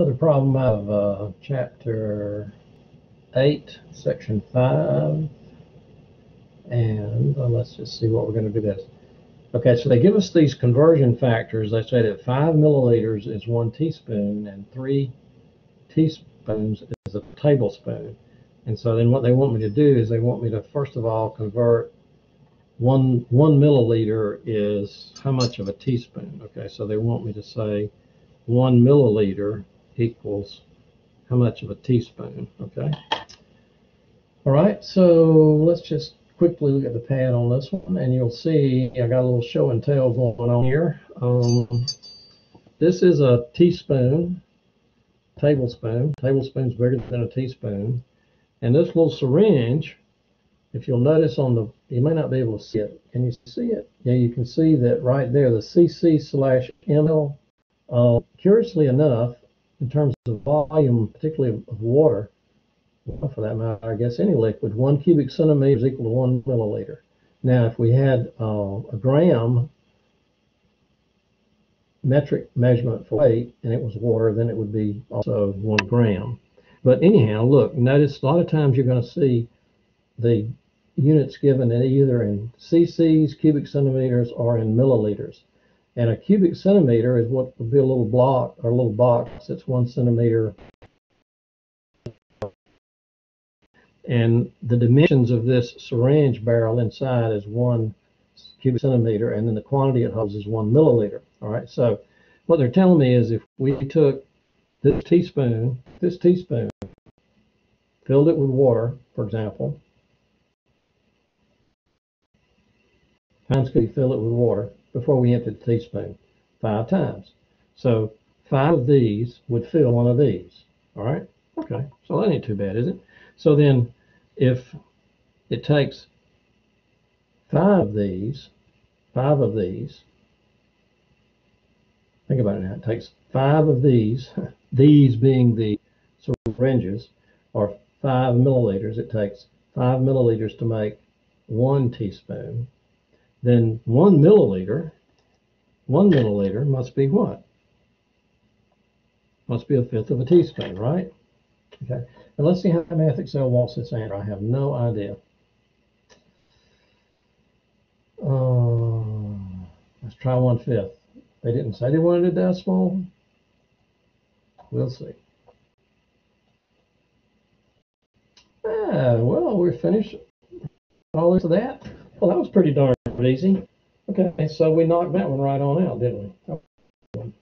Another problem out of uh, chapter 8, section 5. And uh, let's just see what we're going to do this. Okay, so they give us these conversion factors. They say that 5 milliliters is 1 teaspoon and 3 teaspoons is a tablespoon. And so then what they want me to do is they want me to, first of all, convert one one milliliter is how much of a teaspoon? Okay, so they want me to say one milliliter equals how much of a teaspoon? Okay. All right, so let's just quickly look at the pad on this one, and you'll see I got a little show and tell going on here. Um, this is a teaspoon, tablespoon. Tablespoon's bigger than a teaspoon. And this little syringe if you'll notice on the, you may not be able to see it. Can you see it? Yeah, you can see that right there, the CC slash ml. Uh, curiously enough, in terms of volume, particularly of water, for that matter, I guess any liquid, one cubic centimeter is equal to one milliliter. Now, if we had uh, a gram metric measurement for weight and it was water, then it would be also one gram. But anyhow, look, notice a lot of times you're going to see the units given either in cc's, cubic centimeters, or in milliliters. And a cubic centimeter is what would be a little block or a little box that's one centimeter. And the dimensions of this syringe barrel inside is one cubic centimeter, and then the quantity it holds is one milliliter. All right, so what they're telling me is if we took this teaspoon, this teaspoon, filled it with water, for example, times could you fill it with water before we empty the teaspoon? Five times. So five of these would fill one of these. All right? Okay. So that ain't too bad, is it? So then if it takes five of these, five of these, think about it now, it takes five of these, these being the syringes, or five milliliters, it takes five milliliters to make one teaspoon then one milliliter, one milliliter must be what? Must be a fifth of a teaspoon, right? Okay. And let's see how the MathXL wants this answer. I have no idea. Uh, let's try one fifth. They didn't say they wanted a decimal. We'll see. Ah, well, we're finished all of that. Well, that was pretty darn easy. Okay, so we knocked that one right on out, didn't we? Oh.